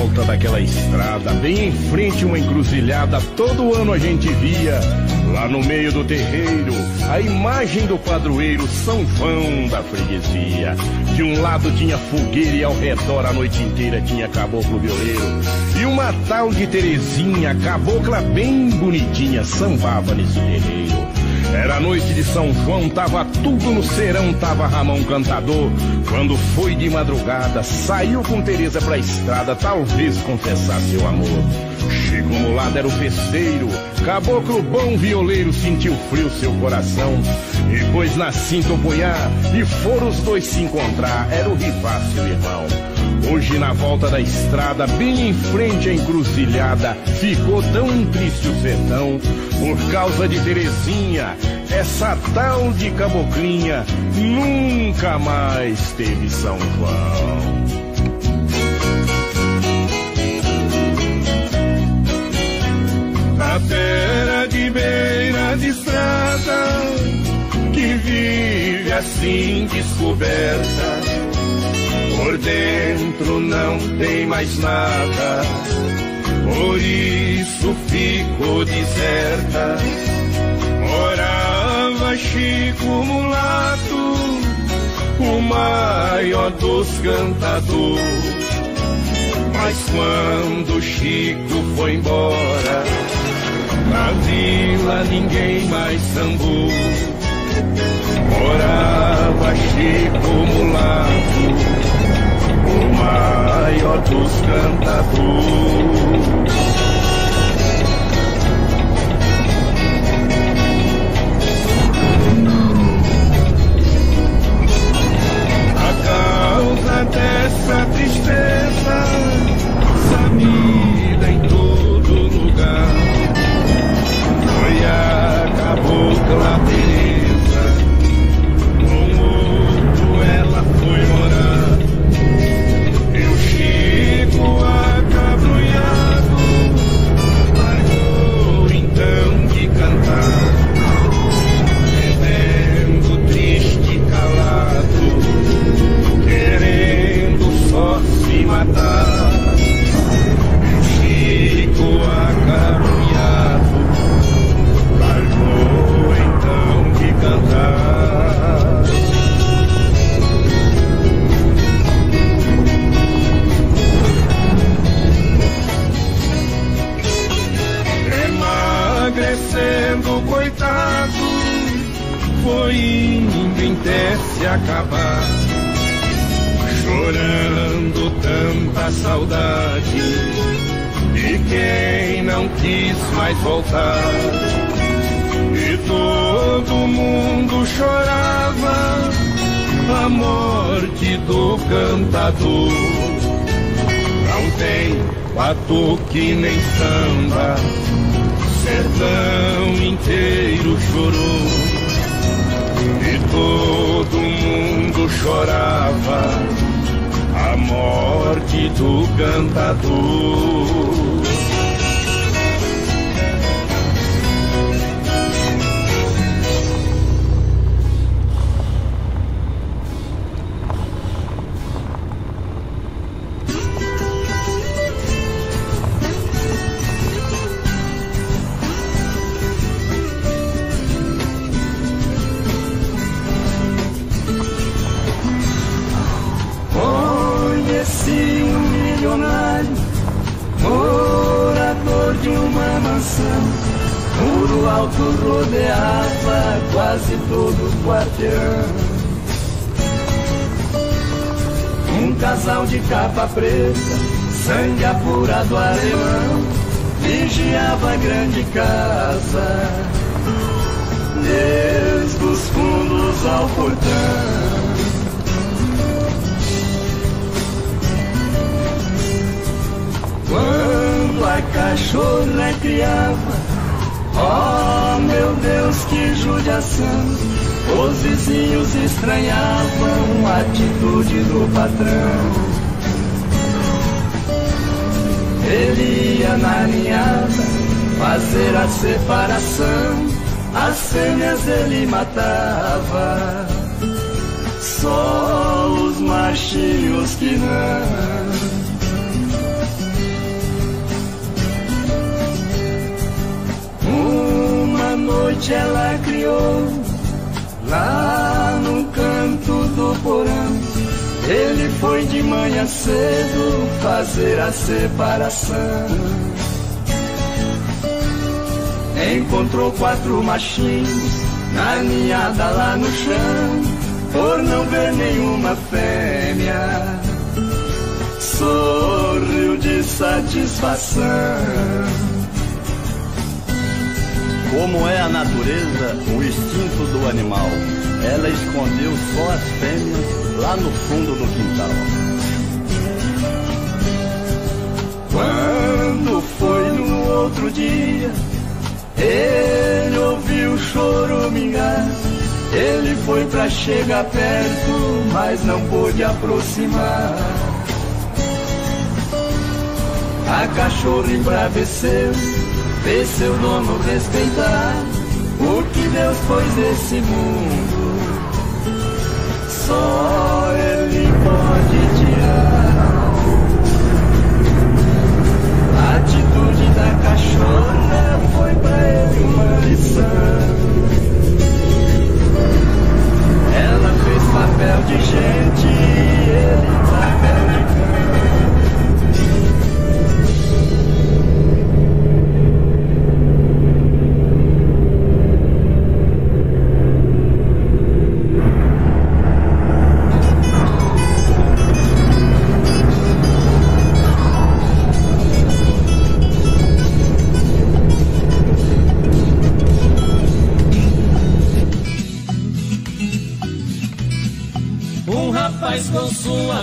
volta daquela estrada, bem em frente uma encruzilhada, todo ano a gente via, lá no meio do terreiro, a imagem do padroeiro São João da freguesia. De um lado tinha fogueira e ao redor a noite inteira tinha caboclo violeiro. E uma tal de Terezinha, cabocla bem bonitinha, sambava nesse terreiro. Era noite de São João, tava tudo no serão, tava Ramão cantador. Quando foi de madrugada, saiu com Teresa pra estrada, talvez confessar seu amor. Chegou no lado, era o festeiro, caboclo bom violeiro, sentiu frio seu coração. E pôs na cinta o punhar, e foram os dois se encontrar, era o rivácio irmão. Hoje na volta da estrada, bem em frente à encruzilhada, ficou tão triste o sertão por causa de Terezinha, essa tal de caboclinha nunca mais teve São João. Na terra de beira de estrada, que vive assim descoberta por dentro não tem mais nada, por isso ficou deserta. Morava Chico Mulato, o maior dos cantadores. Mas quando Chico foi embora, na vila ninguém mais sambou. Morava Chico Mulato maior dos indo em se acabar, chorando tanta saudade de quem não quis mais voltar. E todo mundo chorava a morte do cantador. Não tem batuque nem samba, sertão inteiro chorou e todo mundo chorava a morte do cantador. Capa preta, sangue apurado alemão, vigiava a grande casa, desde os fundos ao portão. Quando a cachorra criava, oh meu Deus, que judiação! Os vizinhos estranhavam a atitude do patrão. Ele ia na ninhada fazer a separação, as fêmeas ele matava. Só os machinhos que não. Uma noite ela criou lá no canto do porão. Ele foi de manhã cedo fazer a separação. Encontrou quatro machinhos na ninhada lá no chão, por não ver nenhuma fêmea. Sorriu de satisfação. Como é a natureza, o instinto do animal. Ela escondeu só as fêmeas lá no fundo do quintal. Quando foi no outro dia, ele ouviu o choro mingar. Ele foi pra chegar perto, mas não pôde aproximar. A cachorra embraveceu, fez seu dono respeitar. O que Deus pôs nesse mundo, só Ele pode tirar. A atitude da cachorra foi pra ele uma lição. Ela fez papel de gente e ele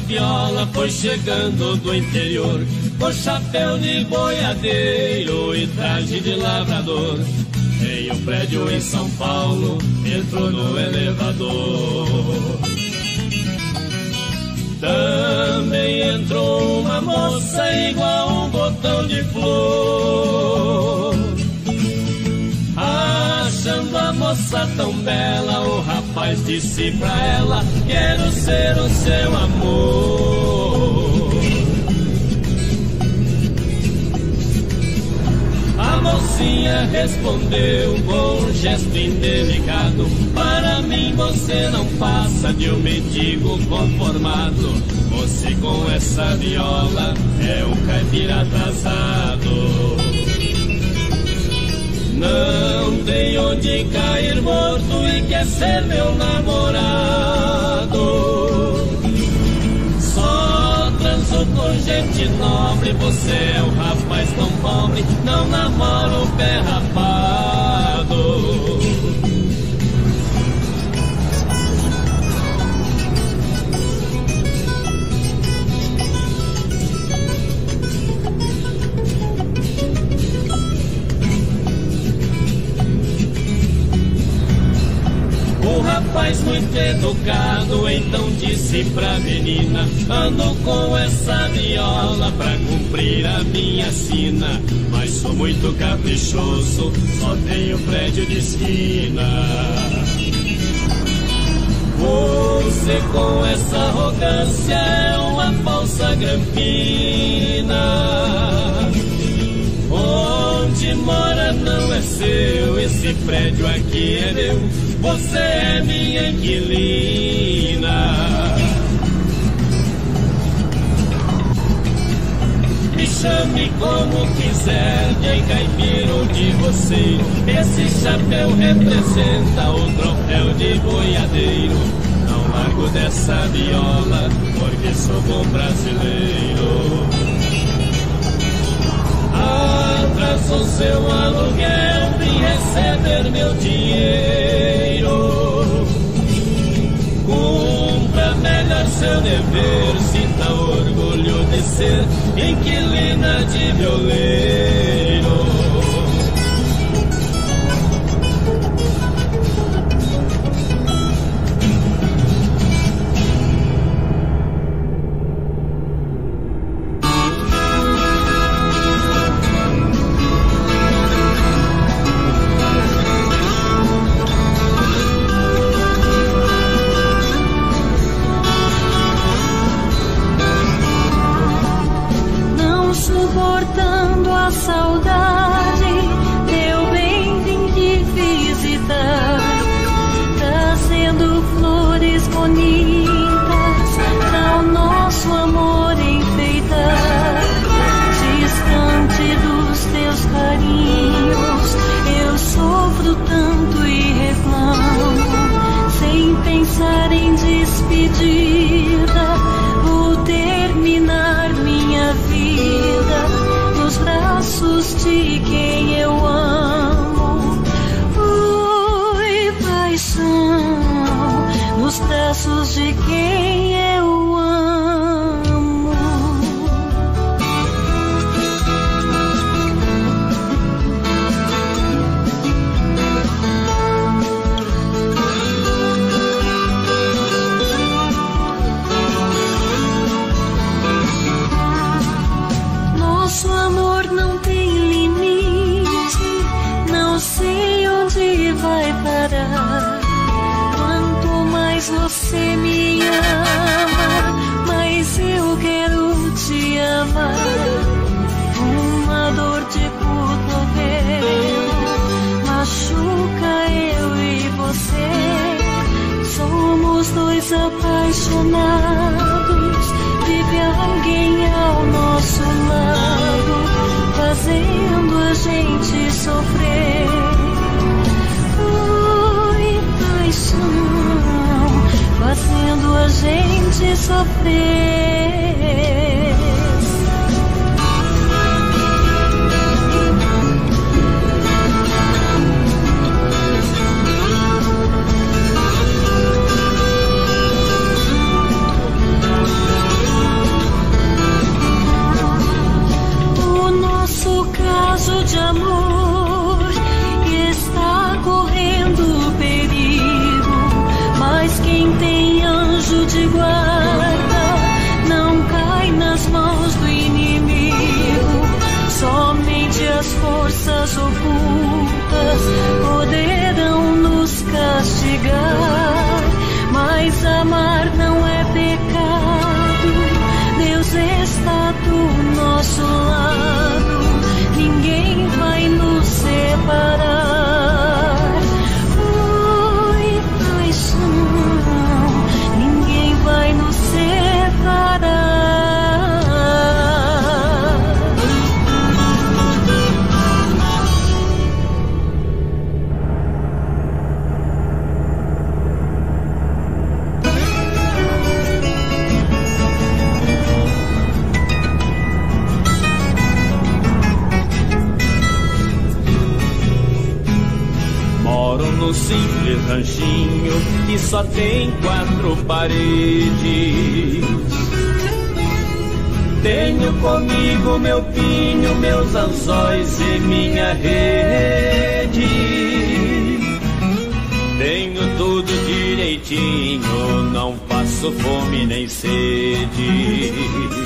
viola foi chegando do interior, com chapéu de boiadeiro e traje de lavrador. Em um prédio em São Paulo, entrou no elevador. Também entrou uma moça igual um botão de flor. Achando a moça tão bela, o rapaz disse pra ela: Quero ser o seu respondeu com um gesto indelicado: Para mim você não passa de um mendigo conformado. Você com essa viola é um caipira atrasado. Não tem onde cair morto e quer ser meu namorado. Você é um rapaz tão pobre, não namora o pé rapado. O rapaz muito educado então disse pra menina: Ando com essa viola pra cumprir a minha sina. Mas sou muito caprichoso, só tenho prédio de esquina. Você com essa arrogância é uma falsa grampina. Onde mora não é seu, esse prédio aqui é meu. Você é minha inquilina. Me chame como quiser, de caipira de você. Esse chapéu representa o troféu de boiadeiro. Não largo dessa viola, porque sou bom brasileiro. Atrasou seu aluguel, receber meu dinheiro. Cumpra melhor seu dever, sinta orgulho de ser inquilina de violeiro. Você me ama, mais eu quero te amar. Uma dor de cotovelo machuca eu e você. Somos dois apaixonados. Vive alguém ao nosso lado, fazendo a gente sofrer. Gente sofrer. No simples ranchinho que só tem quatro paredes. Tenho comigo meu pinho, meus anzóis e minha rede. Tenho tudo direitinho, não passo fome nem sede.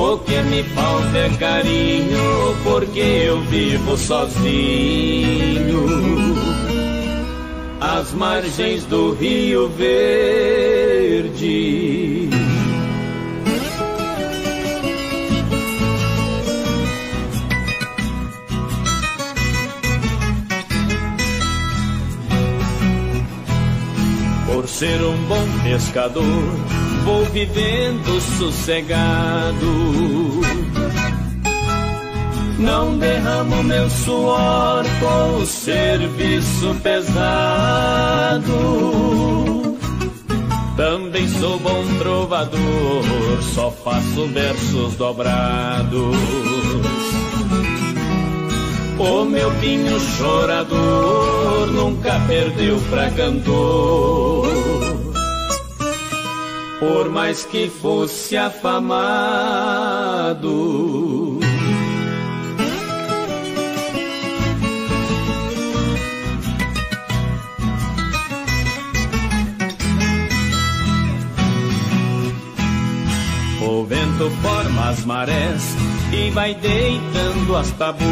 O que me falta é carinho, porque eu vivo sozinho. Às margens do Rio Verde. Por ser um bom pescador, vou vivendo sossegado. Não derramo meu suor com o serviço pesado. Também sou bom trovador, só faço versos dobrados. O meu pinho chorador nunca perdeu pra cantor. Por mais que fosse afamado. O vento forma as marés e vai deitando as tabuas.